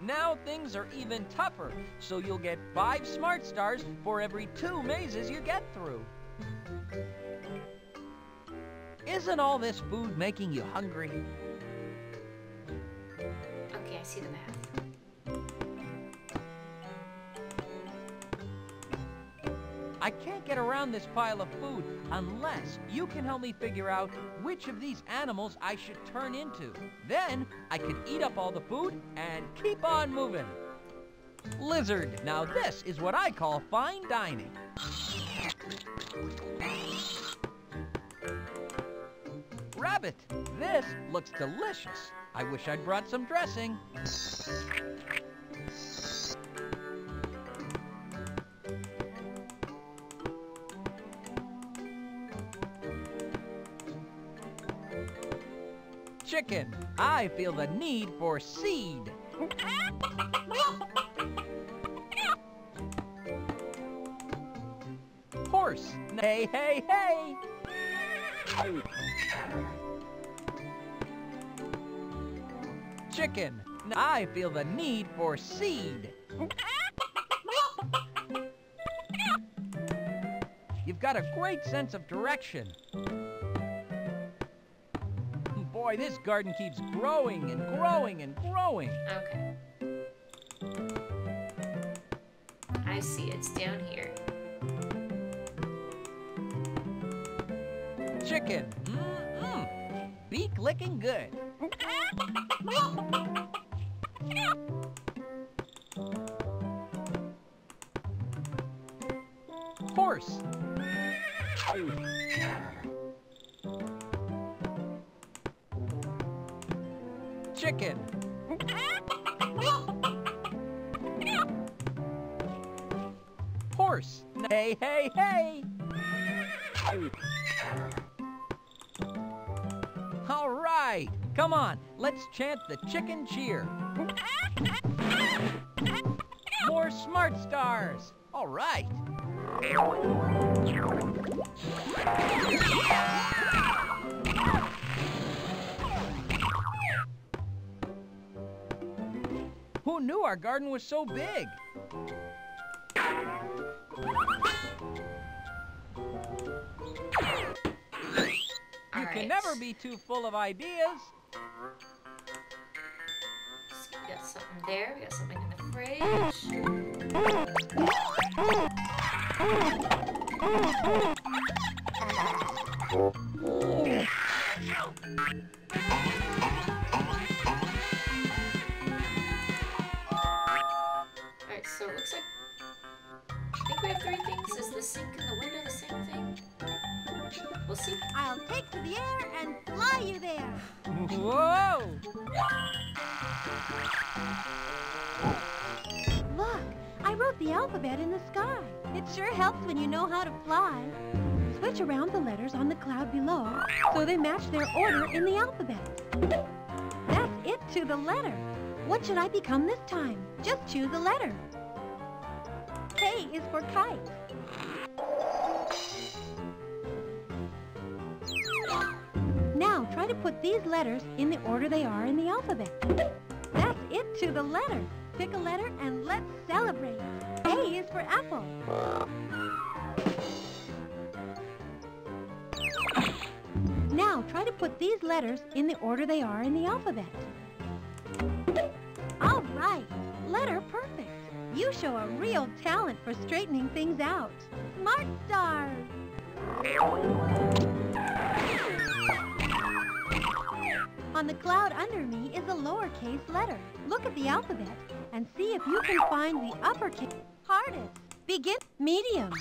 Now things are even tougher, so you'll get five smart stars for every two mazes you get through. Isn't all this food making you hungry? Okay, I see the path. I can't get around this pile of food unless you can help me figure out which of these animals I should turn into. Then I could eat up all the food and keep on moving. Lizard. Now this is what I call fine dining. Rabbit. This looks delicious. I wish I'd brought some dressing. Chicken. I feel the need for seed. Horse. Hey, hey, hey. Chicken. I feel the need for seed. You've got a great sense of direction. Boy, this garden keeps growing and growing and growing. Okay. I see, it's down here. Chicken. Mm-mm. Beak licking good. [laughs] Let's chant the chicken cheer. More smart stars. All right. Who knew our garden was so big? You can never be too full of ideas. There, we got something in the fridge. Alright, so it looks like... I think we have three things. Is the sink and the window the same thing? We'll see. I'll take to the air and fly you there. Whoa! Look, I wrote the alphabet in the sky. It sure helps when you know how to fly. Switch around the letters on the cloud below so they match their order in the alphabet. That's it to the letter. What should I become this time? Just choose a letter. K is for kite. Now try to put these letters in the order they are in the alphabet. It to the letter. Pick a letter and let's celebrate. A is for apple. Now try to put these letters in the order they are in the alphabet. All right, letter perfect. You show a real talent for straightening things out. Smart stars. On the cloud under me is a lowercase letter. Look at the alphabet and see if you can find the uppercase. Hardest. Begin. Medium.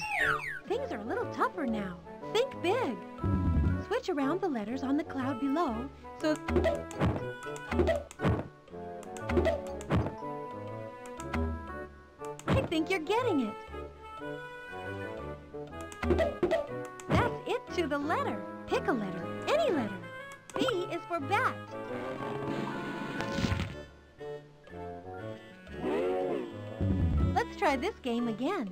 Things are a little tougher now. Think big. Switch around the letters on the cloud below so... I think you're getting it. That's it to the letter. Pick a letter, any letter. B is for bat. Let's try this game again.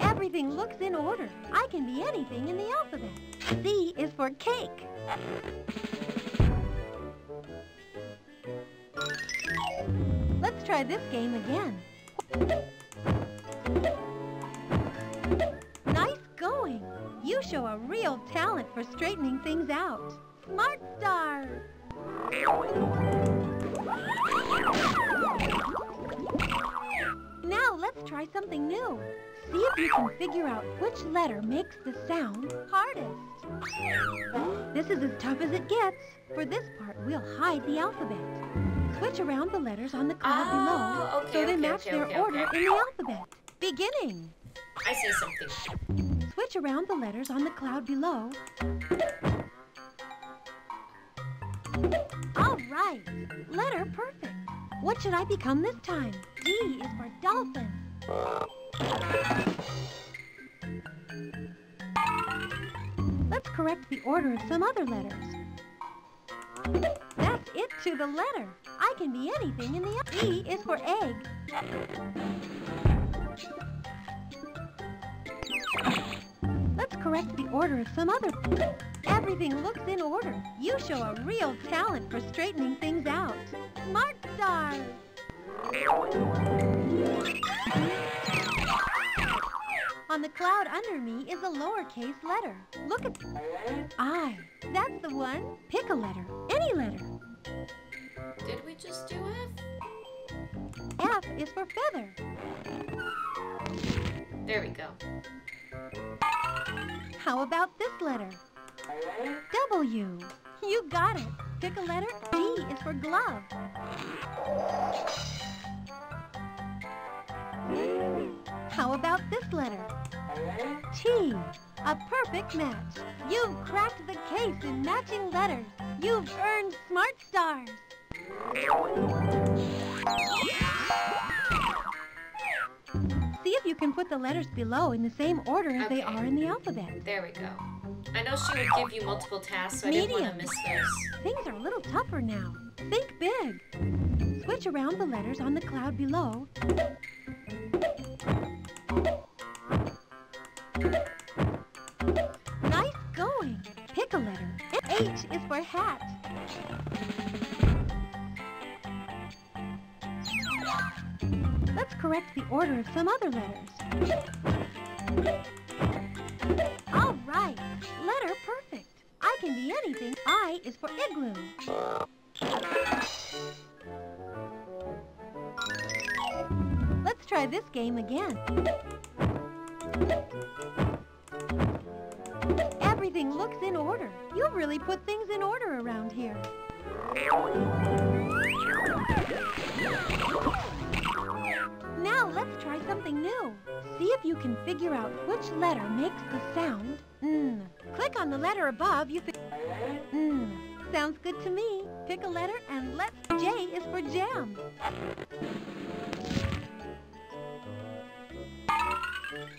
Everything looks in order. I can be anything in the alphabet. C is for cake. Let's try this game again. Nice going. You show a real talent for straightening things out. Smart star. Now let's try something new. See if you can figure out which letter makes the sound hardest. This is as tough as it gets. For this part, we'll hide the alphabet. Switch around the letters on the cloud Oh, ah, below okay, so they okay, match okay, their order in the alphabet. Beginning. I see something. Switch around the letters on the cloud below. All right. Letter perfect. What should I become this time? D is for dolphin. Let's correct the order of some other letters. That's it to the letter. I can be anything in the... E is for egg. Let's correct the order of some other... Everything looks in order. You show a real talent for straightening things out. Smart star! On the cloud under me is a lowercase letter. Look at... I. That's the one. Pick a letter. Any letter. Did we just do F? F is for feather. There we go. How about this letter? W. You got it. Pick a letter. G is for glove. How about this letter? T. A perfect match. You've cracked the case in matching letters. You've earned smart stars. See if you can put the letters below in the same order as they are in the alphabet. There we go. I know she would give you multiple tasks, so I didn't want to miss those. Things are a little tougher now. Think big. Switch around the letters on the cloud below. Nice going. Pick a letter. H is for hat. The order of some other letters. All right. Letter perfect. I can be anything. I is for igloo. Let's try this game again. Everything looks in order. You've really put things in order around here. Try something new. See if you can figure out which letter makes the sound mm. Click on the letter above. You think, mm. Sounds good to me. Pick a letter and let's. J is for jam.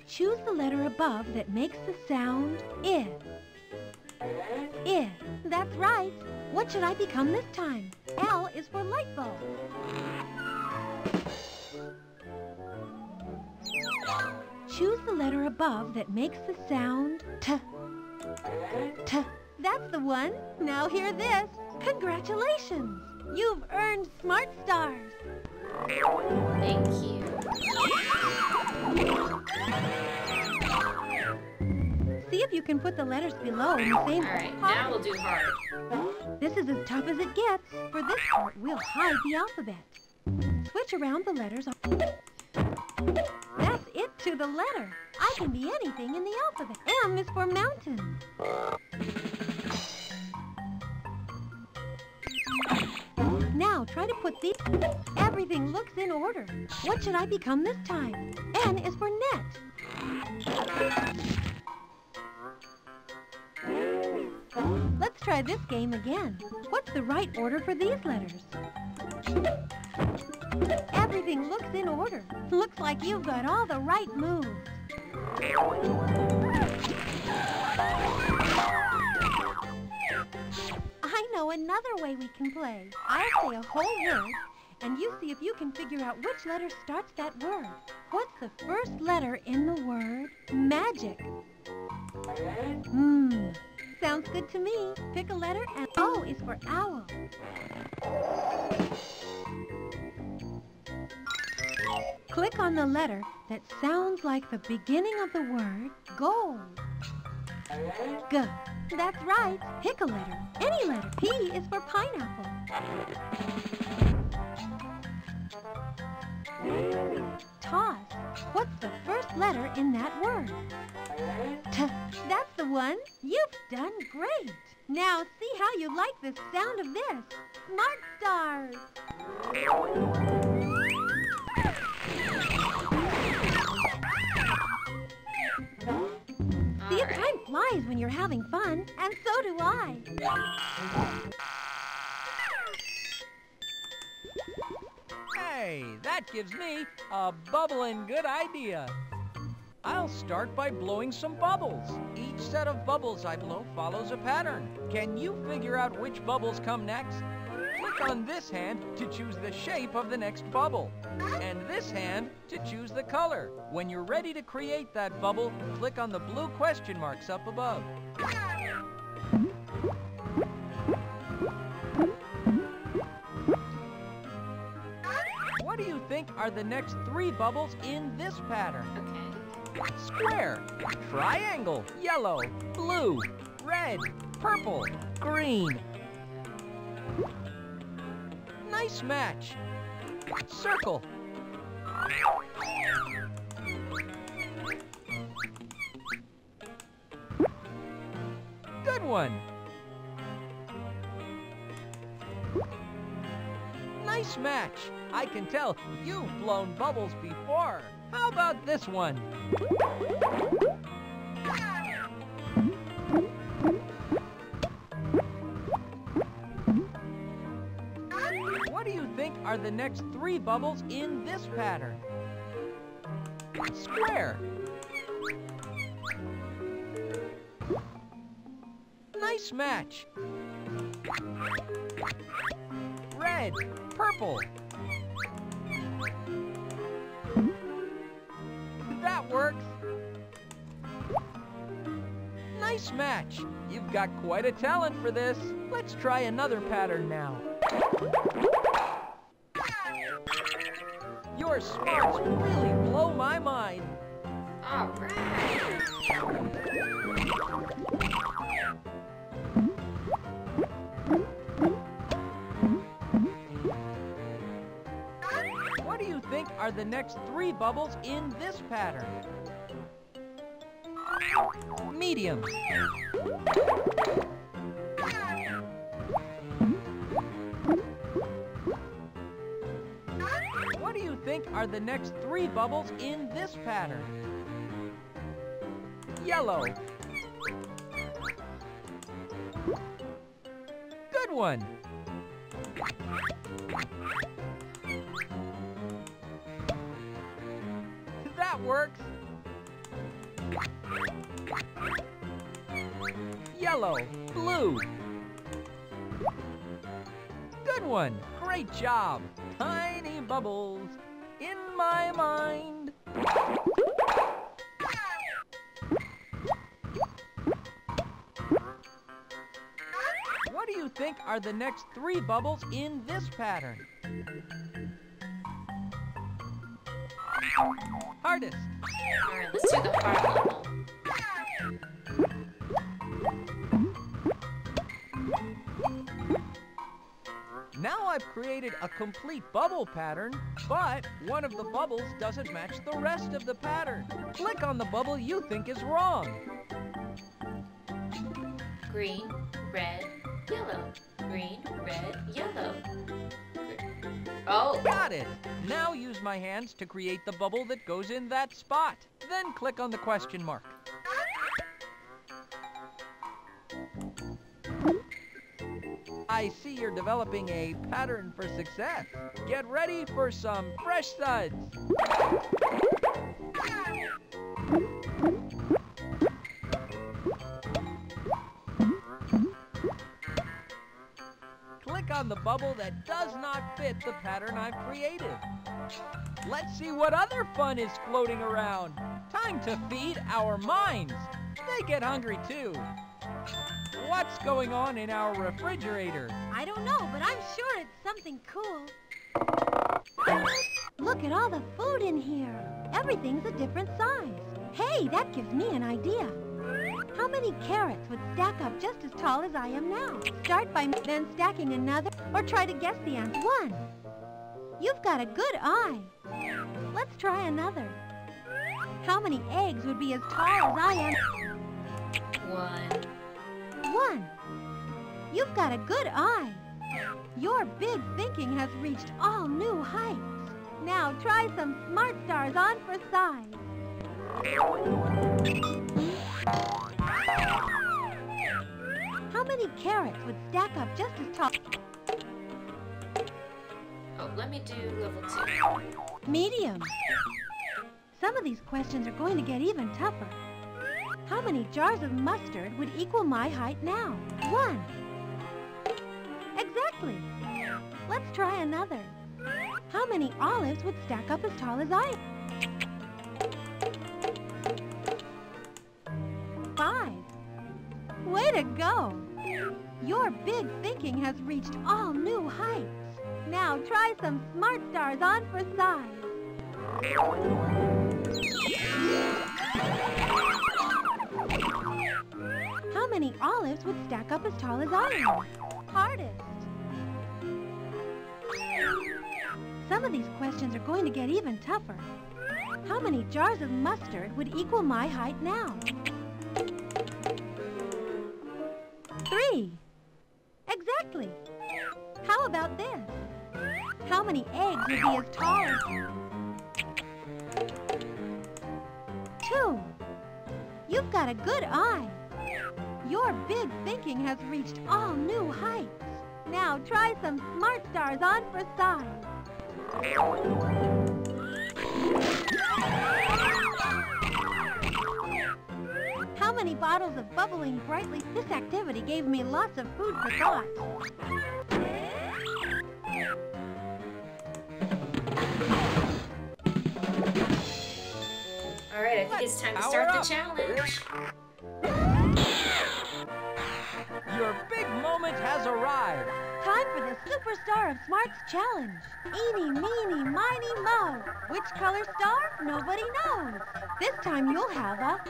Choose the letter above that makes the sound I. I. That's right. What should I become this time? L is for light bulb. Choose the letter above that makes the sound T. T. That's the one. Now hear this. Congratulations. You've earned Smart Stars. Thank you. See if you can put the letters below in the same Alright, now we'll do hard. This is as tough as it gets. For this part, we'll hide the alphabet. Switch around the letters. That's it to the letter. I can be anything in the alphabet. M is for mountain. Now try to put these. Everything looks in order. What should I become this time? N is for net. Let's try this game again. What's the right order for these letters? Everything looks in order. Looks like you've got all the right moves. I know another way we can play. I'll say a whole word, and you see if you can figure out which letter starts that word. What's the first letter in the word magic? Hmm. Sounds good to me. Pick a letter and oh, O is for owl. Click on the letter that sounds like the beginning of the word gold. G. That's right. Pick a letter. Any letter. P is for pineapple. Toss. What's the first letter in that word? T. That's the one. You've done great. Now see how you like the sound of this. Smart Stars. See, time flies when you're having fun, and so do I. Hey, that gives me a bubbling good idea. I'll start by blowing some bubbles. Each set of bubbles I blow follows a pattern. Can you figure out which bubbles come next? Click on this hand to choose the shape of the next bubble, and this hand to choose the color. When you're ready to create that bubble, click on the blue question marks up above. Think are the next three bubbles in this pattern? Okay. Square, triangle, yellow, blue, red, purple, green. Nice match. Circle. Good one. Nice match. I can tell you've blown bubbles before. How about this one? What do you think are the next three bubbles in this pattern? Square. Nice match. Red, purple. That works. Nice match. You've got quite a talent for this. Let's try another pattern now. Your smarts really next three bubbles in this pattern? Medium. What do you think are the next three bubbles in this pattern? Yellow. Good one. That works. Yellow, blue. Good one. Great job. Tiny bubbles in my mind. What do you think are the next three bubbles in this pattern? Hardest. All right, let's do the hard level. Now I've created a complete bubble pattern, but one of the bubbles doesn't match the rest of the pattern. Click on the bubble you think is wrong. Green, red, yellow. Green, red, yellow. Oh, Got it! Now use my hands to create the bubble that goes in that spot. Then click on the question mark. I see you're developing a pattern for success. Get ready for some fresh suds. The bubble that does not fit the pattern I've created. Let's see what other fun is floating around. Time to feed our minds. They get hungry too. What's going on in our refrigerator? I don't know, but I'm sure it's something cool. Look at all the food in here. Everything's a different size. Hey, that gives me an idea. How many carrots would stack up just as tall as I am now? Start by then stacking another, or try to guess the answer. One. You've got a good eye. Let's try another. How many eggs would be as tall as I am? one. One. You've got a good eye. Your big thinking has reached all new heights. Now try some smart stars on for size. How many carrots would stack up just as tall? Oh, let me do level two. Medium. Some of these questions are going to get even tougher. How many jars of mustard would equal my height now? One. Exactly. Let's try another. How many olives would stack up as tall as I? Way to go! Your big thinking has reached all new heights. Now try some smart stars on for size. How many olives would stack up as tall as I am? Hardest. Some of these questions are going to get even tougher. How many jars of mustard would equal my height now? Three. Exactly. How about this? How many eggs would be as tall as... Two. You've got a good eye. Your big thinking has reached all new heights. Now try some smart stars on for size. How many bottles of bubbling brightly? This activity gave me lots of food for thought. All right, I think it's time to start Power the challenge. Your big moment has arrived. Time for the Superstar of Smarts Challenge. Eeny, meeny, miny, mo. Which color star? Nobody knows. This time you'll have a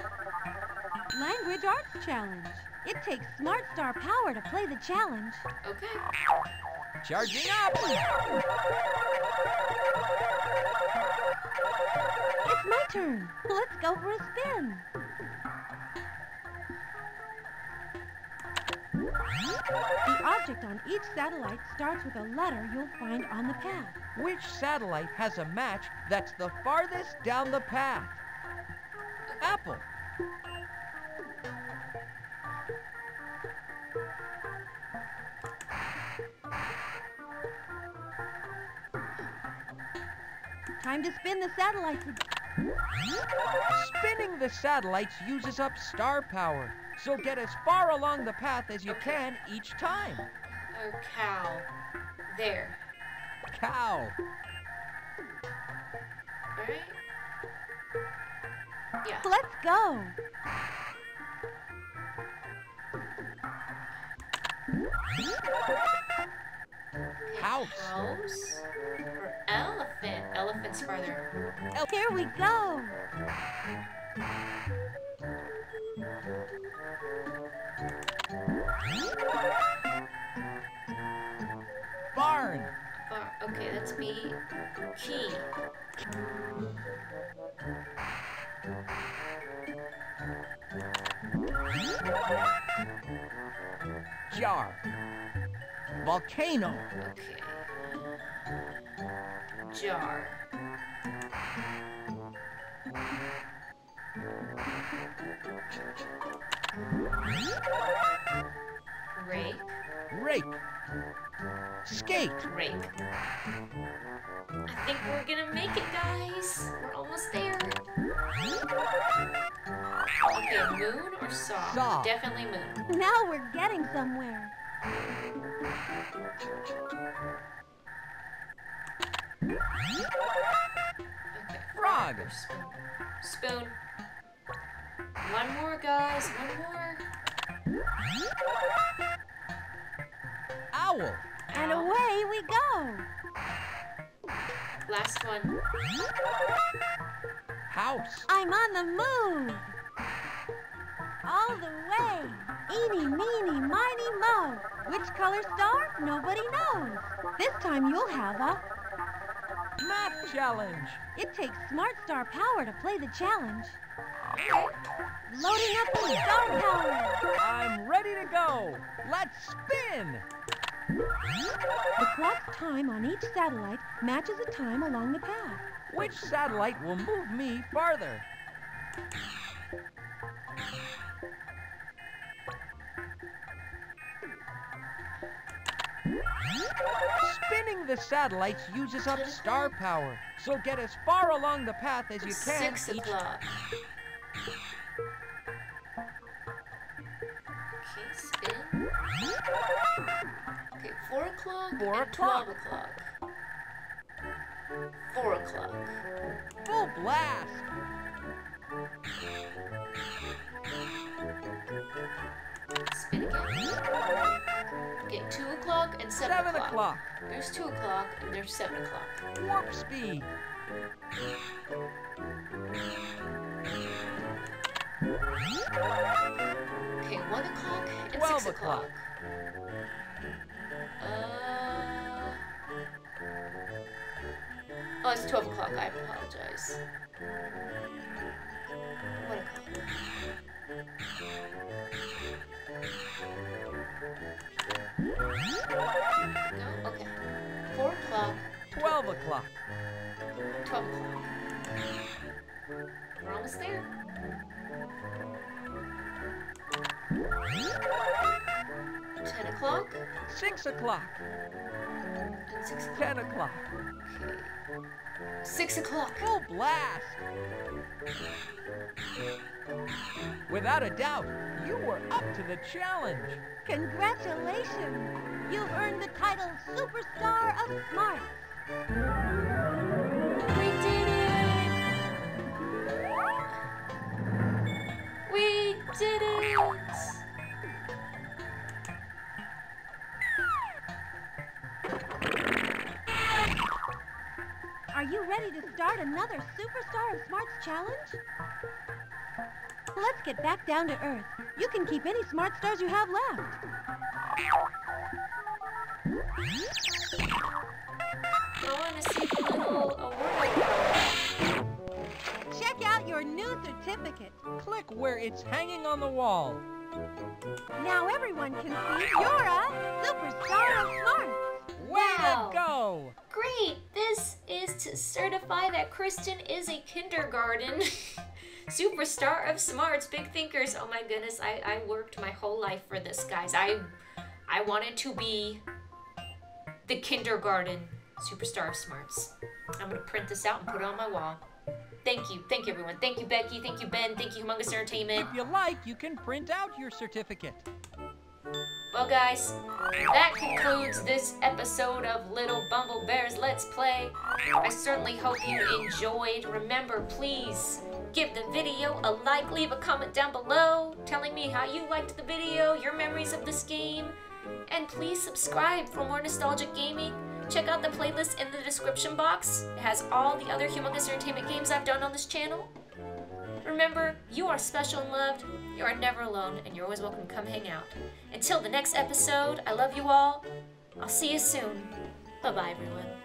Language Arts Challenge. It takes Smart Star power to play the challenge. Okay. Charging up! It's my turn. Let's go for a spin. The object on each satellite starts with a letter you'll find on the path. Which satellite has a match that's the farthest down the path? Apple. Time to spin the satellites. Spinning the satellites uses up star power, so get as far along the path as you can each time. Oh, cow. There. Cow. Alright? Yeah. Let's go. House. House? Or elephant? Elephant's farther. Oh, Here we go. Barn. Bar. Okay, that's B. Key. Jar. Volcano. Okay. Jar. Rake. Rake. Skate. Rake. I think we're gonna make it, guys. We're almost there. Okay, moon or saw? Saw. Definitely moon. Now we're getting somewhere. Okay. Frog. or Spoon. Spoon. One more, guys. One more. Owl. And away we go. Last one. House. I'm on the move. All the way. Eeny, meeny, miny, mo. Which color star? Nobody knows. This time you'll have a... Math challenge. It takes Smart Star power to play the challenge. Loading up the star power. I'm ready to go. Let's spin. The clock's time on each satellite matches the time along the path. Which satellite will move me farther? Spinning the satellites uses up star power, so get as far along the path as you can Six o'clock. Okay, spin. Okay, four o'clock. Four o'clock. Twelve o'clock. Four o'clock. full blast. Okay, two o'clock and seven, Seven o'clock. There's two o'clock and there's seven o'clock. Warp speed. Okay, one o'clock and Twelve six o'clock. o'clock. Uh. Oh, it's twelve o'clock. I apologize. One o'clock. Go. Okay. Four o'clock. Twelve o'clock. Twelve o'clock. We're almost there. Ten o'clock Six o'clock. and six o'clock. Ten o'clock. Okay. Six o'clock. Full blast. Without a doubt, you were up to the challenge. Congratulations! You've earned the title Superstar of Smarts. Are you ready to start another Superstar of Smarts challenge? Let's get back down to Earth. You can keep any Smart Stars you have left. I want to see the little award Check out your new certificate. Click where it's hanging on the wall. Now everyone can see you're a superstar of smarts. Way Wow. to go! Great! This is to certify that Kristen is a kindergarten [laughs] superstar of smarts, big thinkers. Oh my goodness, I, I worked my whole life for this, guys. I I wanted to be the kindergarten superstar of smarts. I'm gonna print this out and put it on my wall. Thank you, thank you everyone. Thank you Becky, thank you Ben, thank you Humongous Entertainment. If you like, you can print out your certificate. Well, guys, that concludes this episode of Little Bumble Bears Let's Play. I certainly hope you enjoyed. Remember, please give the video a like, leave a comment down below telling me how you liked the video, your memories of this game, and please subscribe for more nostalgic gaming. Check out the playlist in the description box. It has all the other Humongous Entertainment games I've done on this channel. Remember, you are special and loved, you are never alone, and you're always welcome to come hang out. Until the next episode, I love you all. I'll see you soon. Bye bye, everyone.